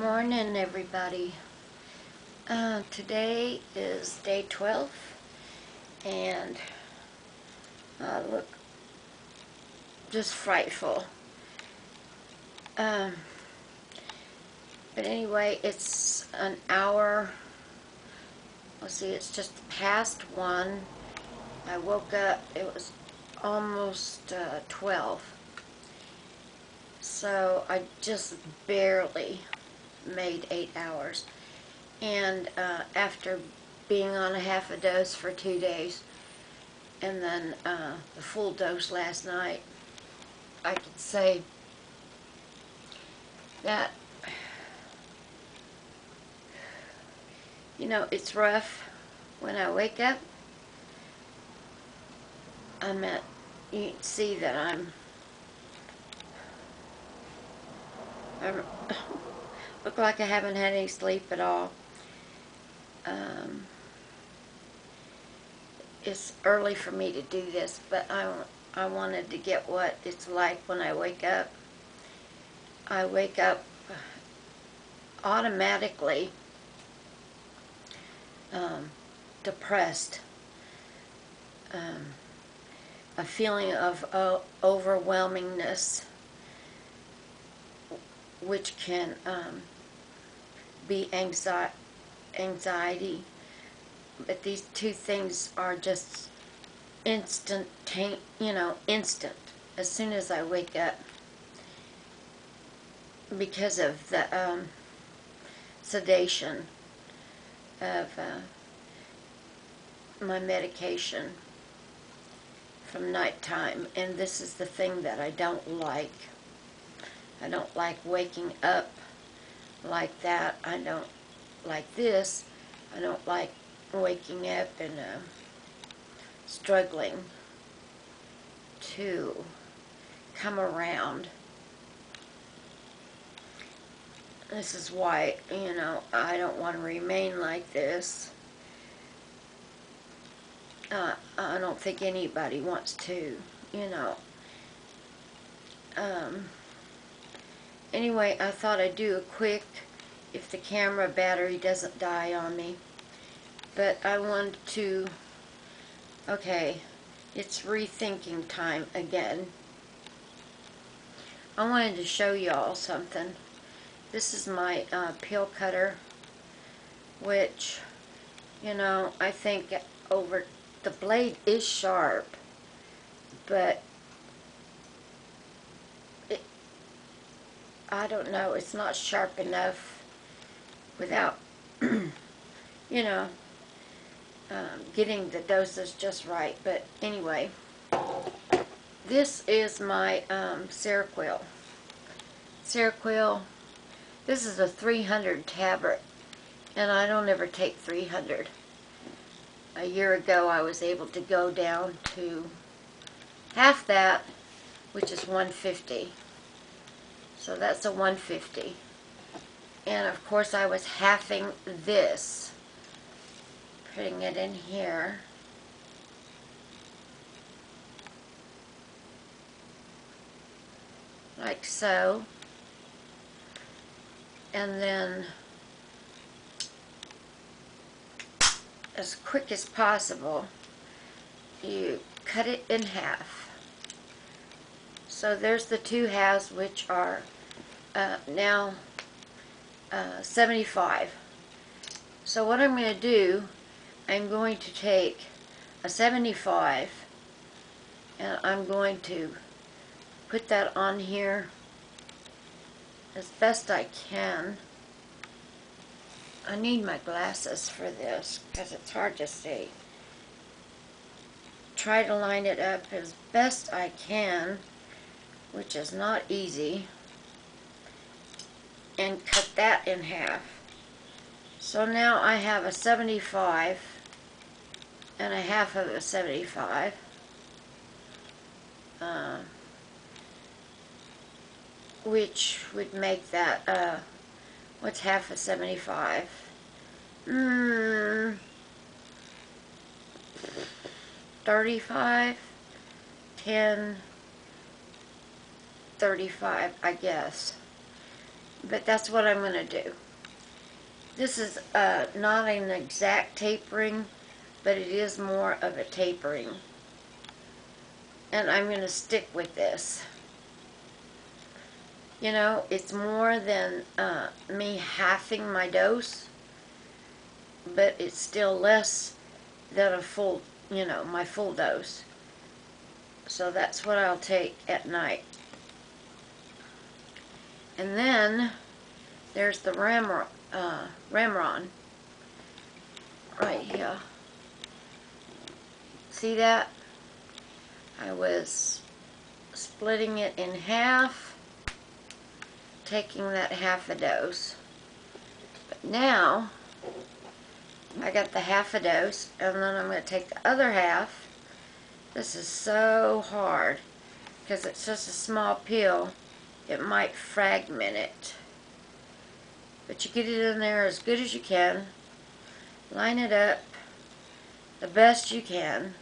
morning, everybody. Uh, today is day 12, and uh, look, just frightful. Um, but anyway, it's an hour. Let's see, it's just past one. I woke up, it was almost uh, 12. So I just barely made eight hours. And uh, after being on a half a dose for two days, and then uh, the full dose last night, I could say that, you know, it's rough when I wake up. I'm at, you see that I'm, I look like I haven't had any sleep at all. Um, it's early for me to do this, but I, I wanted to get what it's like when I wake up. I wake up automatically um, depressed. Um, a feeling of uh, overwhelmingness which can um, be anxi- anxiety. But these two things are just instant, you know, instant. As soon as I wake up, because of the um, sedation of uh, my medication from nighttime, and this is the thing that I don't like. I don't like waking up like that. I don't like this. I don't like waking up and uh, struggling to come around. This is why, you know, I don't want to remain like this. Uh, I don't think anybody wants to, you know. Um, anyway, I thought I'd do a quick, if the camera battery doesn't die on me. But I wanted to, okay, it's rethinking time again. I wanted to show y'all something. This is my uh, peel cutter, which, you know, I think over, the blade is sharp, but I don't know, it's not sharp enough without, you know, um, getting the doses just right. But anyway, this is my um, Seroquel. Seroquel, this is a 300 tablet, and I don't ever take 300. A year ago, I was able to go down to half that, which is 150. So that's a 150. And of course I was halving this, putting it in here. Like so. And then as quick as possible, you cut it in half. So there's the two halves which are uh, now uh, 75. So what I'm going to do, I'm going to take a 75 and I'm going to put that on here as best I can. I need my glasses for this because it's hard to see. Try to line it up as best I can which is not easy, and cut that in half. So now I have a 75 and a half of a 75. Uh, which would make that, uh, what's half of 75? Mm, 35, 10, 35, I guess. but that's what I'm going to do. This is uh, not an exact tapering, but it is more of a tapering. And I'm going to stick with this. You know, it's more than uh, me halving my dose, but it's still less than a full, you know, my full dose. So that's what I'll take at night. And then there's the Remeron, uh, Remeron right here. See that? I was splitting it in half, taking that half a dose. But now, I got the half a dose, and then I'm going to take the other half. This is so hard, because it's just a small pill. It might fragment it. But you get it in there as good as you can. Line it up the best you can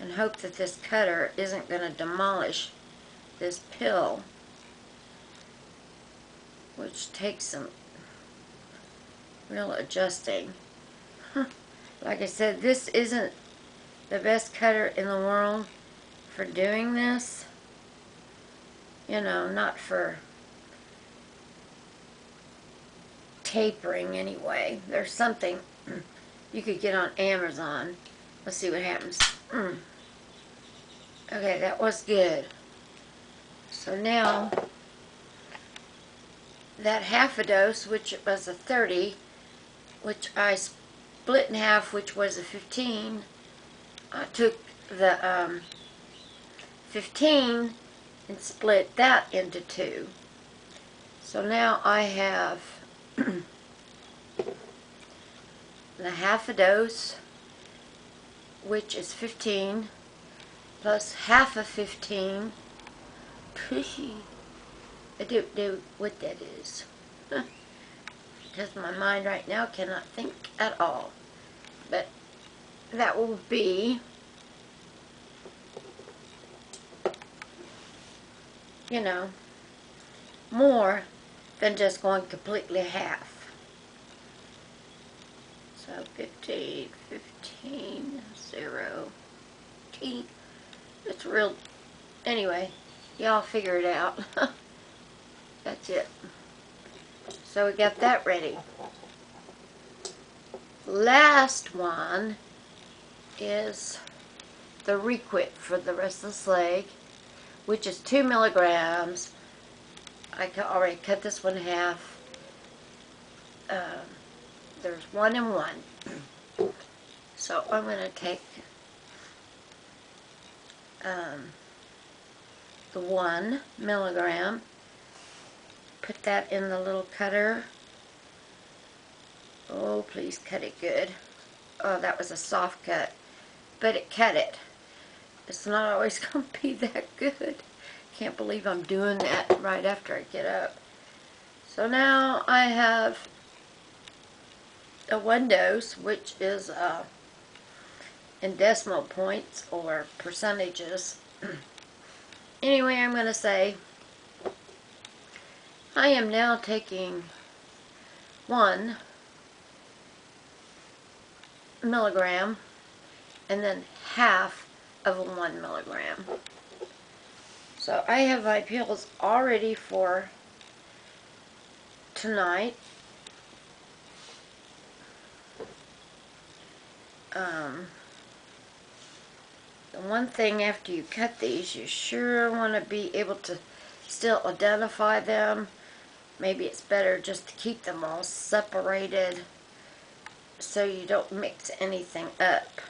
and hope that this cutter isn't going to demolish this pill which takes some real adjusting. like I said, this isn't the best cutter in the world for doing this. You know, not for tapering anyway. There's something you could get on Amazon. Let's see what happens. Mm. Okay, that was good. So now, that half a dose, which was a 30, which I split in half, which was a 15, I took the um, 15 and split that into two. So now I have the half a dose, which is 15, plus half of 15. Pushy. I don't know what that is. Because my mind right now cannot think at all. But that will be, you know, more than just going completely half. So 15, 15, 0, T. It's real, anyway, y'all figure it out. That's it. So we got that ready. Last one is the Requip for the restless leg, which is two milligrams I already cut this one half. Um, there's one and one. So I'm going to take um, the one milligram, put that in the little cutter. Oh, please cut it good. Oh, that was a soft cut, but it cut it. It's not always going to be that good. Can't believe I'm doing that right after I get up. So now I have a dose, which is uh, in decimal points or percentages. anyway, I'm going to say I am now taking one milligram and then half of one milligram. So I have my pills already for tonight. Um, the one thing after you cut these, you sure want to be able to still identify them. Maybe it's better just to keep them all separated so you don't mix anything up.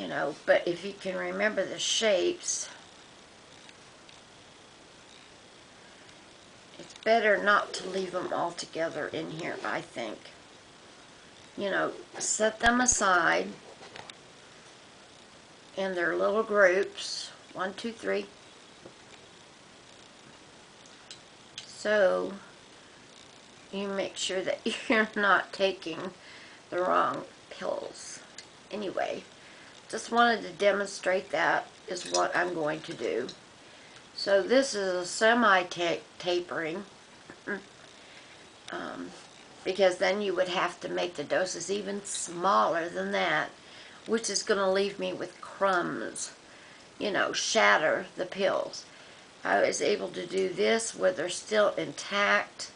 You know, but if you can remember the shapes, it's better not to leave them all together in here, I think. You know, set them aside in their little groups. One, two, three. So, you make sure that you're not taking the wrong pills. Anyway, just wanted to demonstrate that is what I'm going to do. So this is a semi-tapering. Um, because then you would have to make the doses even smaller than that, which is going to leave me with crumbs, you know, shatter the pills. I was able to do this where they're still intact.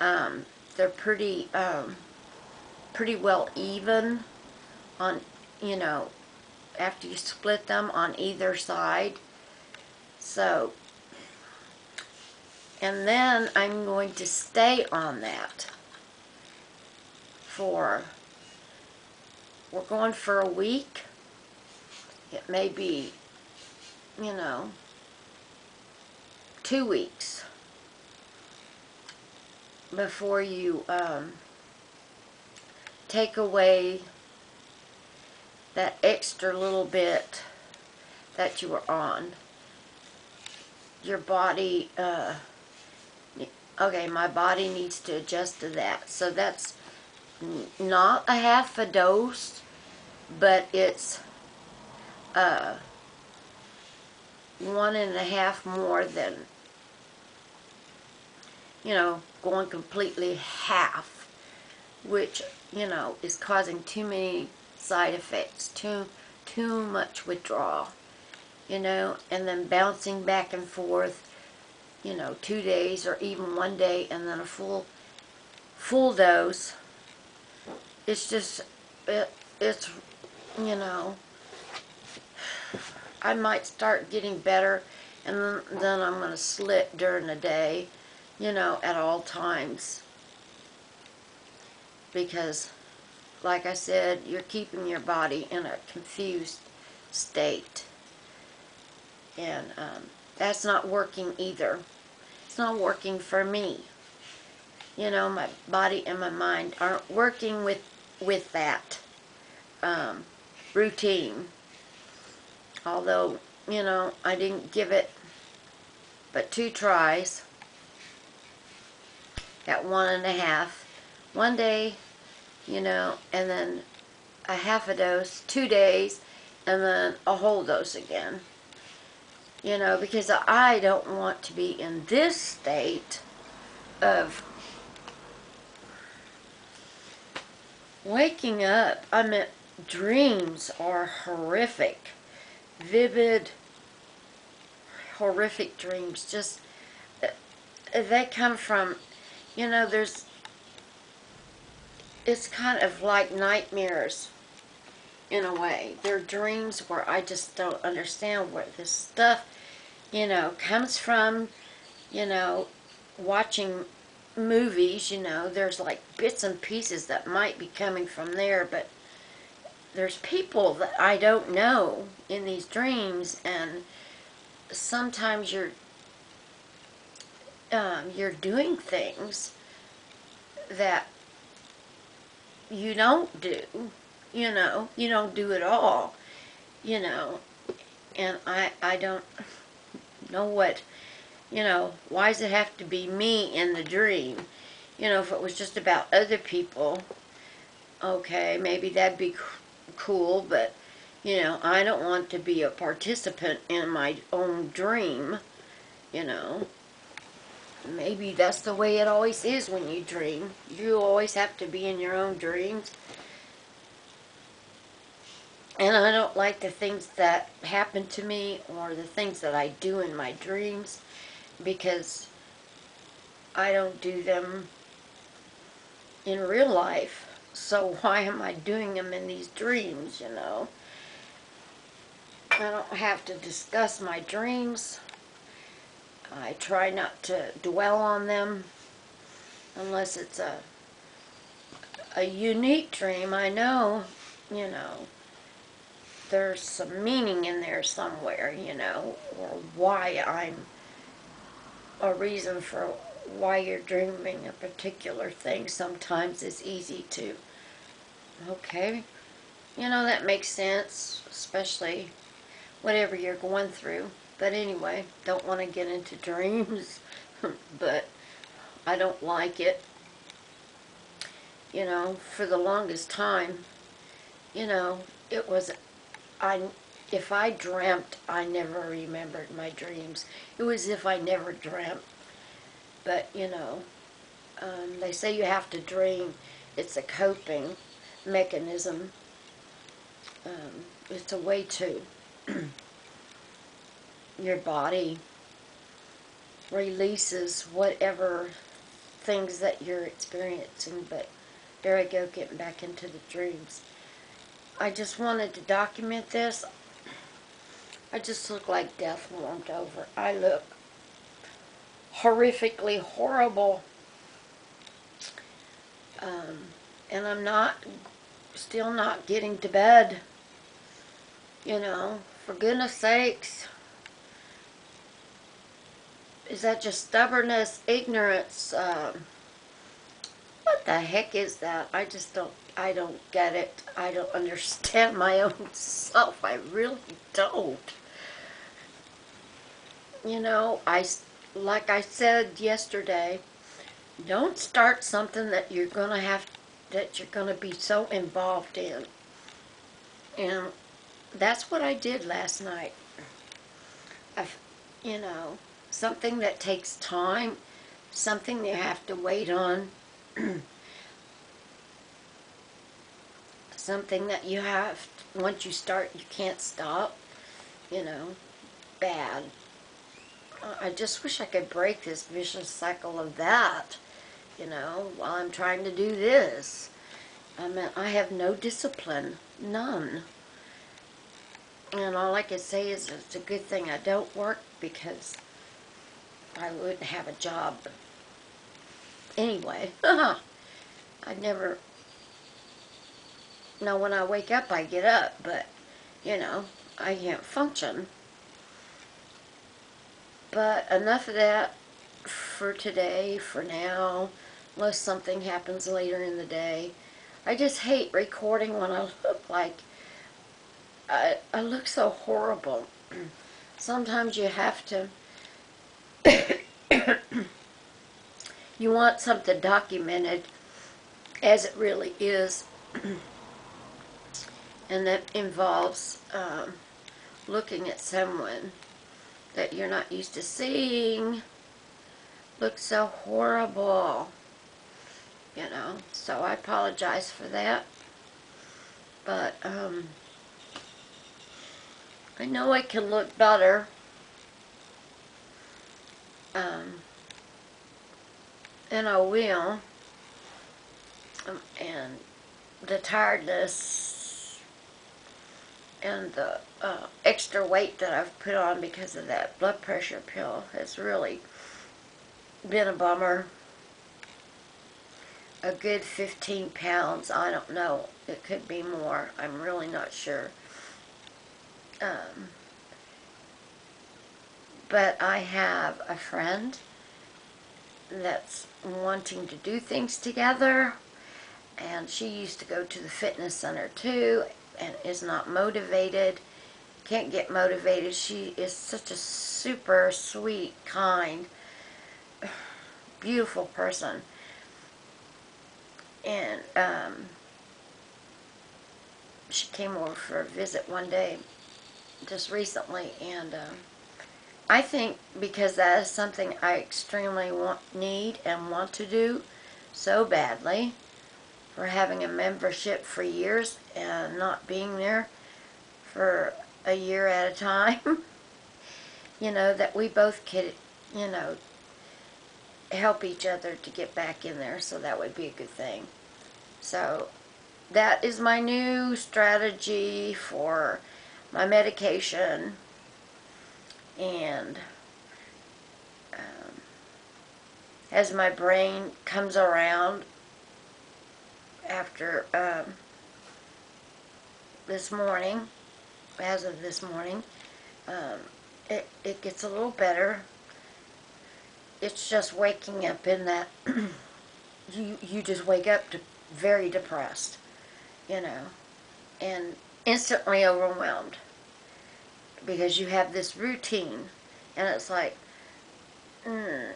Um, they're pretty, um, pretty well even on, you know, after you split them on either side. So, and then I'm going to stay on that for, we're going for a week. It may be, you know, two weeks before you um, take away that extra little bit that you were on. Your body, uh, okay, my body needs to adjust to that. So that's not a half a dose, but it's uh, one and a half more than, you know, going completely half, which, you know, is causing too many side effects, too, too much withdrawal, you know, and then bouncing back and forth, you know, two days or even one day and then a full, full dose it's just, it, it's, you know, I might start getting better and then, then I'm going to slip during the day, you know, at all times. Because, like I said, you're keeping your body in a confused state. And um, that's not working either. It's not working for me. You know, my body and my mind aren't working with with that um, routine. Although, you know, I didn't give it but two tries at one and a half. One day, you know, and then a half a dose, two days, and then a whole dose again. You know, because I don't want to be in this state of Waking up, I mean, dreams are horrific. Vivid, horrific dreams. Just, uh, they come from, you know, there's, it's kind of like nightmares in a way. They're dreams where I just don't understand where this stuff, you know, comes from, you know, watching movies, you know, there's like bits and pieces that might be coming from there, but there's people that I don't know in these dreams, and sometimes you're um, you're doing things that you don't do, you know, you don't do at all, you know, and I I don't know what you know, why does it have to be me in the dream? You know, if it was just about other people, okay, maybe that'd be cool, but, you know, I don't want to be a participant in my own dream, you know. Maybe that's the way it always is when you dream. You always have to be in your own dreams. And I don't like the things that happen to me or the things that I do in my dreams because I don't do them in real life. So why am I doing them in these dreams, you know? I don't have to discuss my dreams. I try not to dwell on them unless it's a a unique dream. I know, you know, there's some meaning in there somewhere, you know, or why I'm a reason for why you're dreaming a particular thing sometimes it's easy to okay you know that makes sense especially whatever you're going through but anyway don't want to get into dreams but I don't like it you know for the longest time you know it was I if I dreamt, I never remembered my dreams. It was if I never dreamt. But, you know, um, they say you have to dream. It's a coping mechanism. Um, it's a way to your body releases whatever things that you're experiencing. But there I go, getting back into the dreams. I just wanted to document this. I just look like death warmed over. I look horrifically horrible. Um, and I'm not, still not getting to bed. You know, for goodness sakes. Is that just stubbornness, ignorance? Um, what the heck is that? I just don't, I don't get it. I don't understand my own self. I really don't. You know, I, like I said yesterday, don't start something that you're going to have, that you're going to be so involved in. And that's what I did last night. I, you know, something that takes time, something you have to wait on, something that you have, to, once you start, you can't stop, you know, bad. I just wish I could break this vicious cycle of that, you know, while I'm trying to do this. I mean, I have no discipline, none. And all I can say is it's a good thing I don't work because I wouldn't have a job. Anyway, uh-huh. I never, now when I wake up I get up, but, you know, I can't function. But enough of that for today, for now, unless something happens later in the day. I just hate recording when I look like I, I look so horrible. Sometimes you have to, you want something documented as it really is. and that involves um, looking at someone that you're not used to seeing look so horrible you know so I apologize for that but um, I know I can look better. Um, and I will. Um, and the tiredness and the uh, extra weight that I've put on because of that blood pressure pill has really been a bummer. A good 15 pounds, I don't know. It could be more. I'm really not sure. Um, but I have a friend that's wanting to do things together and she used to go to the fitness center too and is not motivated can't get motivated. She is such a super sweet kind beautiful person. And um, she came over for a visit one day just recently, and um, I think because that is something I extremely want, need and want to do so badly, for having a membership for years and not being there for a year at a time, you know, that we both could, you know, help each other to get back in there, so that would be a good thing. So that is my new strategy for my medication and um, as my brain comes around after um, this morning, as of this morning, um, it, it gets a little better. It's just waking up in that, you, you just wake up to very depressed, you know, and instantly overwhelmed because you have this routine and it's like mm,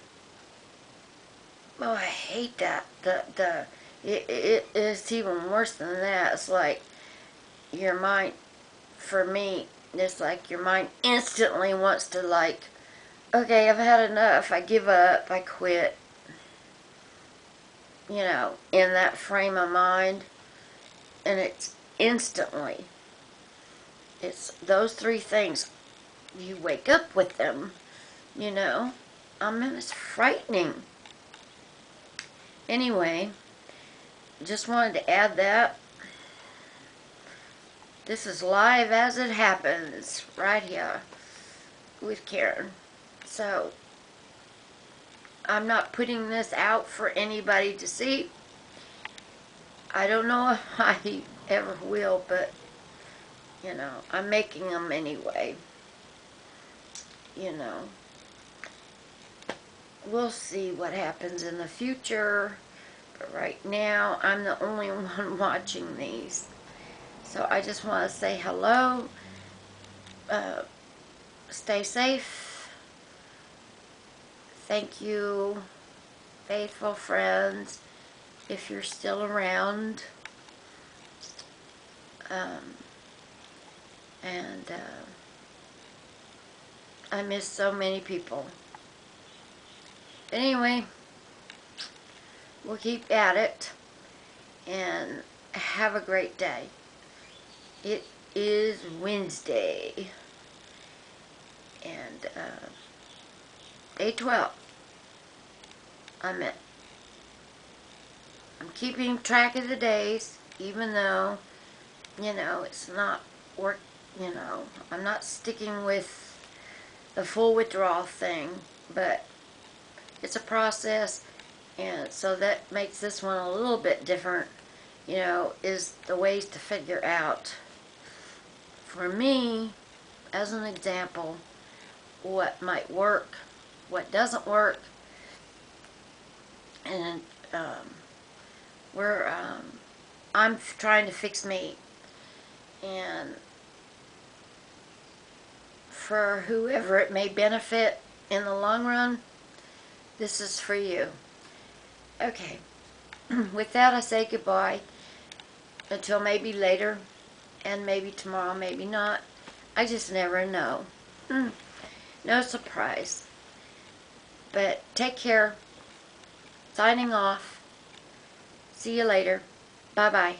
oh I hate that the the it, it it's even worse than that it's like your mind for me it's like your mind instantly wants to like okay, I've had enough. I give up. I quit. You know, in that frame of mind. And it's instantly. It's those three things. You wake up with them, you know. Um, I mean, it's frightening. Anyway, just wanted to add that. This is live as it happens, right here with Karen. So, I'm not putting this out for anybody to see. I don't know if I ever will, but, you know, I'm making them anyway. You know. We'll see what happens in the future. But right now, I'm the only one watching these. So I just want to say hello. Uh, stay safe. Thank you, faithful friends, if you're still around. Um, and uh, I miss so many people. But anyway, we'll keep at it and have a great day. It is Wednesday. And uh, day 12. I'm at. I'm keeping track of the days, even though, you know, it's not work, you know, I'm not sticking with the full withdrawal thing, but it's a process, and so that makes this one a little bit different, you know, is the ways to figure out. For me, as an example, what might work, what doesn't work, and um, we're um, I'm trying to fix me, and for whoever it may benefit in the long run, this is for you. Okay, with that I say goodbye until maybe later and maybe tomorrow, maybe not. I just never know. Hmm. No surprise. But take care. Signing off. See you later. Bye-bye.